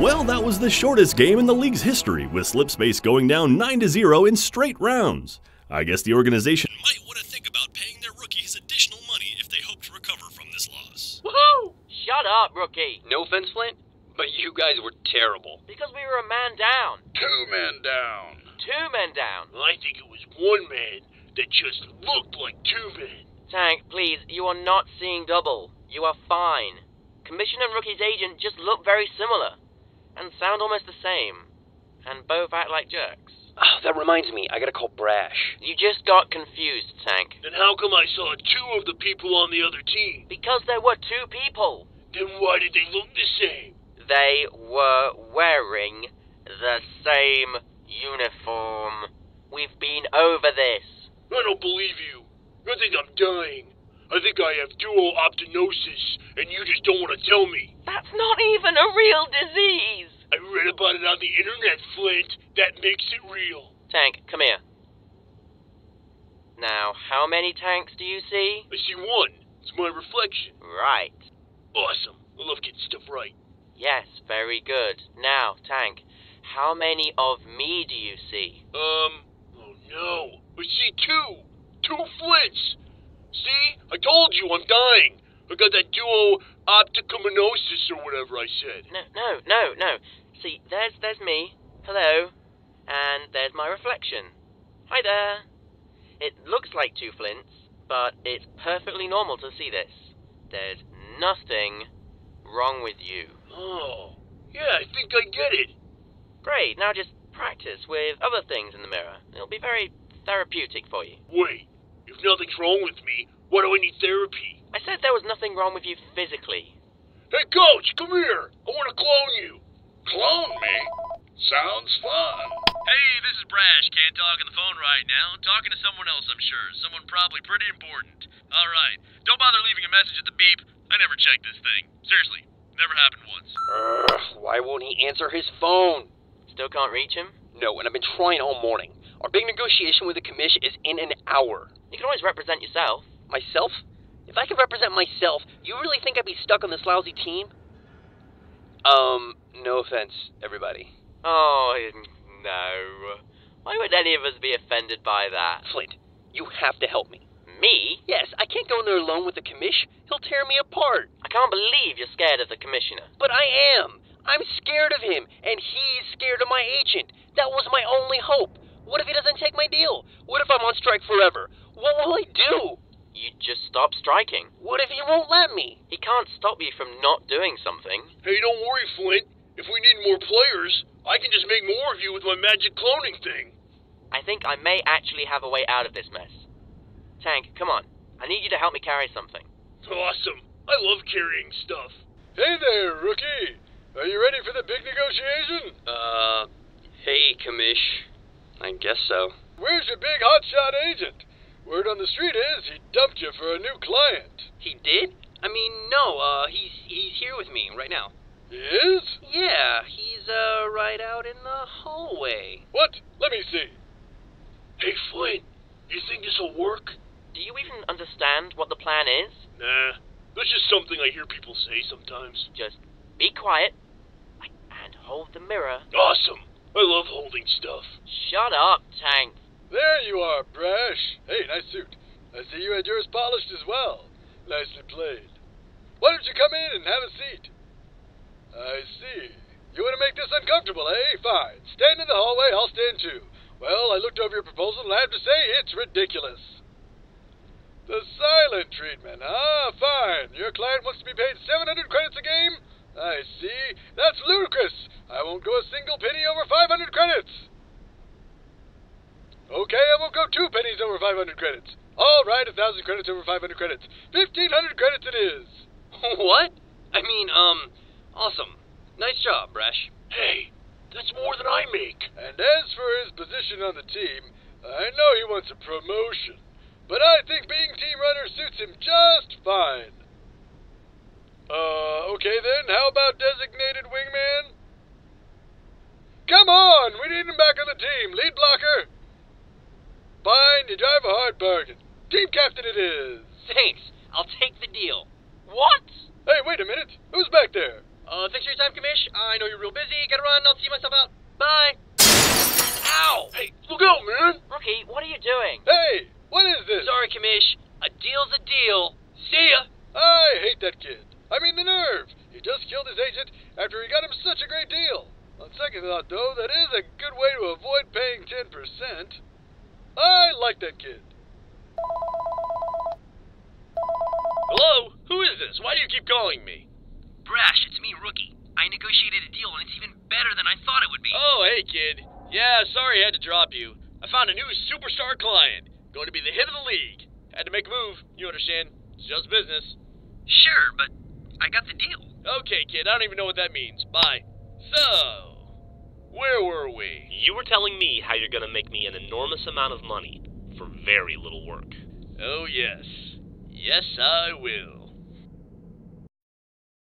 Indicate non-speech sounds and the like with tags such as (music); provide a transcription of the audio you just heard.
Well, that was the shortest game in the league's history, with Slipspace going down 9 to 0 in straight rounds. I guess the organization might want to think about paying their rookies additional money if they hope to recover from this loss. Woohoo! Shut up, rookie. No offense, Flint, but you guys were terrible. Because we were a man down. Two men down. Two men down. I think it was one man that just looked like two men. Tank, please, you are not seeing double. You are fine. Commissioner and rookie's agent just look very similar. And sound almost the same. And both act like jerks. Oh, that reminds me, I gotta call Brash. You just got confused, Tank. Then how come I saw two of the people on the other team? Because there were two people. Then why did they look the same? They were wearing the same uniform. We've been over this. I don't believe you. I think I'm dying. I think I have dual optinosis, and you just don't want to tell me. That's not even a real disease. I read about it on the internet, Flint. That makes it real. Tank, come here. Now, how many tanks do you see? I see one. It's my reflection. Right. Awesome. I love getting stuff right. Yes, very good. Now, Tank, how many of me do you see? Um, oh no. I see two. Two Flints. See? I told you I'm dying. I got that duo opticominosis or whatever I said. No, no, no, no. See, there's there's me. Hello. And there's my reflection. Hi there. It looks like two flints, but it's perfectly normal to see this. There's nothing wrong with you. Oh, yeah, I think I get it. Great. Now just practice with other things in the mirror. It'll be very therapeutic for you. Wait, if nothing's wrong with me, why do I need therapy? I said there was nothing wrong with you physically. Hey, coach, come here. I want to clone you. Clone me? Sounds fun. Hey, this is Brash. Can't talk on the phone right now. Talking to someone else, I'm sure. Someone probably pretty important. All right. Don't bother leaving a message at the beep. I never checked this thing. Seriously, never happened once. Ugh, why won't he answer his phone? Still can't reach him? No, and I've been trying all morning. Our big negotiation with the commission is in an hour. You can always represent yourself. Myself? If I could represent myself, you really think I'd be stuck on this lousy team? Um, no offense, everybody. Oh, no. Why would any of us be offended by that? Flint, you have to help me. Me? Yes, I can't go in there alone with the commish. He'll tear me apart. I can't believe you're scared of the commissioner. But I am. I'm scared of him, and he's scared of my agent. That was my only hope. What if he doesn't take my deal? What if I'm on strike forever? What will I do? You just stop striking. What if he won't let me? He can't stop you from not doing something. Hey, don't worry, Flint. If we need more players, I can just make more of you with my magic cloning thing. I think I may actually have a way out of this mess. Tank, come on. I need you to help me carry something. Awesome. I love carrying stuff. Hey there, rookie. Are you ready for the big negotiation? Uh, hey, commish. I guess so. Where's your big hotshot agent? Word on the street is he dumped you for a new client. He did? I mean, no, uh, he's he's here with me right now. He is? Yeah, he's, uh, right out in the hallway. What? Let me see. Hey, Flint, you think this'll work? Do you even understand what the plan is? Nah, that's just something I hear people say sometimes. Just be quiet and hold the mirror. Awesome. I love holding stuff. Shut up, Tank. There you are, Brash. Hey, nice suit. I see you had yours polished as well. Nicely played. Why don't you come in and have a seat? I see. You want to make this uncomfortable, eh? Fine. Stand in the hallway, I'll stand too. Well, I looked over your proposal and I have to say it's ridiculous. The silent treatment, ah, fine. Your client wants to be paid 700 credits a game? I see. That's ludicrous. I won't go a single penny over 500 credits. Okay, I won't go two pennies over 500 credits. All right, a thousand credits over 500 credits. 1500 credits it is. (laughs) what? I mean, um, awesome. Nice job, Brash. Hey, that's more than I make. And as for his position on the team, I know he wants a promotion, but I think being team runner suits him just fine. Uh, okay then, how about designated wingman? Come on, we need him back on the team. Lead blocker. Fine, you drive a hard bargain. Team captain it is. Thanks. I'll take the deal. What? Hey, wait a minute. Who's back there? Uh, thanks for your time, Commish. I know you're real busy. Gotta run. I'll see myself out. Bye. Ow! Hey, look out, man! Rookie, what are you doing? Hey, what is this? Sorry, Commish. A deal's a deal. See ya. I hate that kid. I mean, the nerve. Killed his agent after he got him such a great deal. On second thought, though, that is a good way to avoid paying 10%. I like that kid. Hello? Who is this? Why do you keep calling me? Brash, it's me, Rookie. I negotiated a deal, and it's even better than I thought it would be. Oh, hey, kid. Yeah, sorry I had to drop you. I found a new superstar client. Going to be the hit of the league. Had to make a move. You understand? It's just business. Sure, but I got the deal. Okay, kid, I don't even know what that means. Bye. So, where were we? You were telling me how you're gonna make me an enormous amount of money for very little work. Oh, yes. Yes, I will.